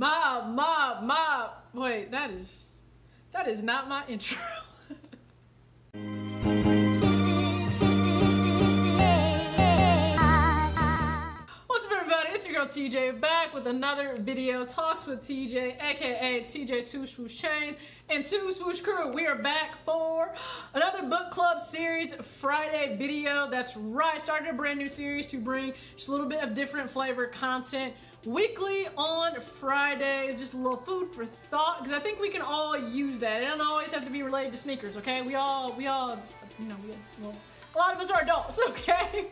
Mob, mob, mob. Wait, that is that is not my intro. What's up, everybody? It's your girl TJ back with another video. Talks with TJ, aka TJ Two Swoosh Chains and Two Swoosh Crew. We are back for another book club series Friday video. That's right, started a brand new series to bring just a little bit of different flavor content weekly on Fridays. Just a little food for thought because I think we can all use that. It doesn't always have to be related to sneakers, okay? We all, we all, you know, we, well, a lot of us are adults, okay?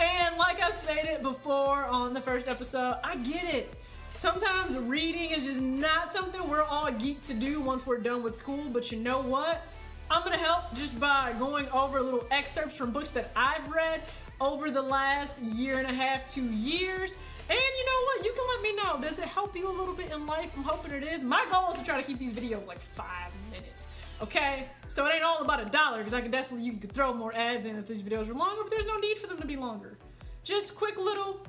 And like I've stated before on the first episode, I get it. Sometimes reading is just not something we're all geek to do once we're done with school, but you know what? I'm gonna help just by going over little excerpts from books that I've read over the last year and a half, two years. And know what? You can let me know. Does it help you a little bit in life? I'm hoping it is. My goal is to try to keep these videos like five minutes. Okay, so it ain't all about a dollar because I could definitely you could throw more ads in if these videos were longer, but there's no need for them to be longer. Just quick little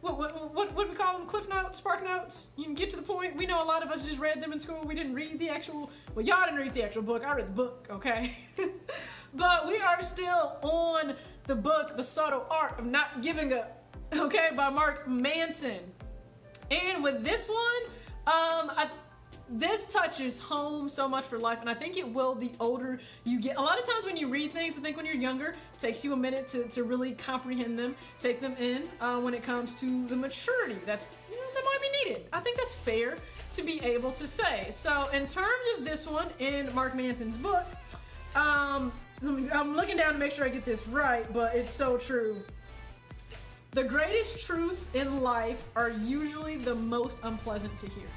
what what what what do we call them? Cliff notes, spark notes. You can get to the point. We know a lot of us just read them in school. We didn't read the actual. Well, y'all didn't read the actual book. I read the book. Okay, but we are still on the book, The Subtle Art of Not Giving Up. Okay, by Mark Manson. And with this one, um, I this touches home so much for life and i think it will the older you get. A lot of times when you read things i think when you're younger it takes you a minute to, to really comprehend them take them in uh, when it comes to the maturity that's you know, that might be needed. I think that's fair to be able to say. So in terms of this one in mark manson's book um, i'm looking down to make sure i get this right but it's so true the greatest truths in life are usually the most unpleasant to hear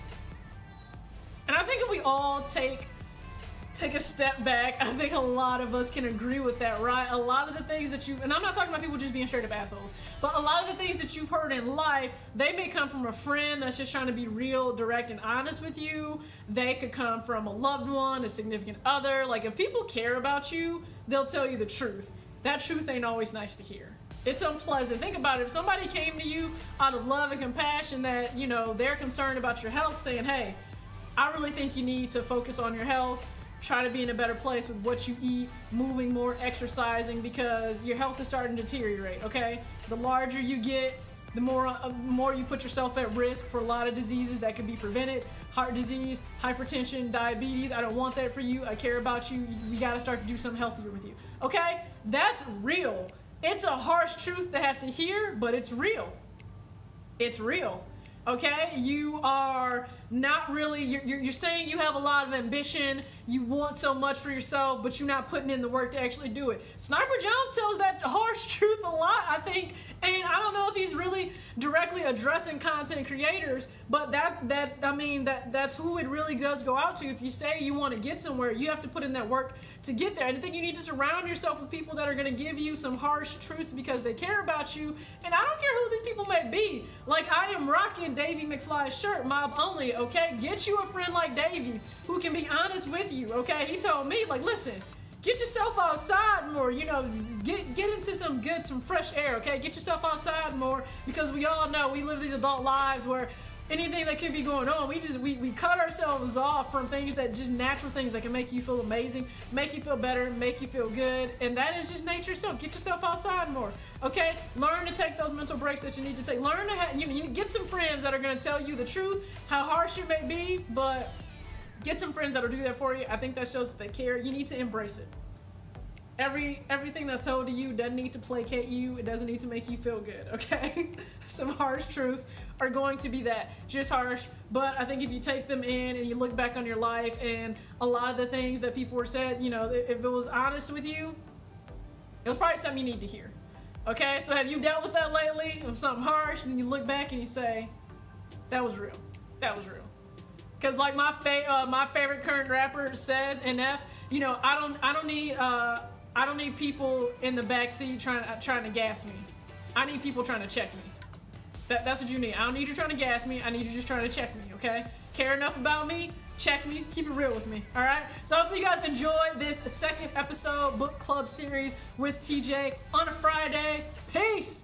and I think if we all take take a step back, I think a lot of us can agree with that, right? A lot of the things that you and I'm not talking about people just being straight up assholes, but a lot of the things that you've heard in life, they may come from a friend that's just trying to be real, direct, and honest with you. They could come from a loved one, a significant other. Like if people care about you, they'll tell you the truth. That truth ain't always nice to hear. It's unpleasant. Think about it. If somebody came to you out of love and compassion that, you know, they're concerned about your health, saying, hey, I really think you need to focus on your health, try to be in a better place with what you eat, moving more, exercising, because your health is starting to deteriorate, okay? The larger you get, the more, uh, more you put yourself at risk for a lot of diseases that can be prevented. Heart disease, hypertension, diabetes. I don't want that for you. I care about you. You gotta start to do something healthier with you. Okay? That's real. It's a harsh truth to have to hear, but it's real. It's real okay you are not really you're, you're, saying you have a lot of ambition you want so much for yourself but you're not putting in the work to actually do it sniper jones tells that harsh truth a lot i think and i don't know if he's really directly addressing content creators but that that i mean that that's who it really does go out to if you say you want to get somewhere you have to put in that work to get there and i think you need to surround yourself with people that are going to give you some harsh truths because they care about you and i don't care who these people may be like i am rocking Davy McFly's shirt, mob only, okay? Get you a friend like Davy who can be honest with you, okay? He told me, like, listen, get yourself outside more, you know, get get into some good, some fresh air, okay? Get yourself outside more because we all know we live these adult lives where anything that could be going on, we just we, we cut ourselves off from things that just natural things that can make you feel amazing, make you feel better, make you feel good, and that is just nature itself. Get yourself outside more, okay? Learn to take those mental breaks that you need to take. Learn to have you, you get some friends that are going to tell you the truth, how harsh it may be, but get some friends that'll do that for you. I think that shows that they care. You need to embrace it. Every everything that's told to you doesn't need to placate you. It doesn't need to make you feel good. Okay, some harsh truths are going to be that just harsh. But I think if you take them in and you look back on your life and a lot of the things that people were said, you know, if it was honest with you, it was probably something you need to hear. Okay, so have you dealt with that lately? Of something harsh, and you look back and you say, "That was real. That was real." Cause like my fa- uh, my favorite current rapper says, NF, you know, I don't I don't need uh, I don't need people in the back seat trying uh, trying to gas me. I need people trying to check me. That, that's what you need. I don't need you trying to gas me. I need you just trying to check me, okay? Care enough about me? Check me. Keep it real with me, all right? So hopefully you guys enjoyed this second episode book club series with TJ on a Friday. Peace!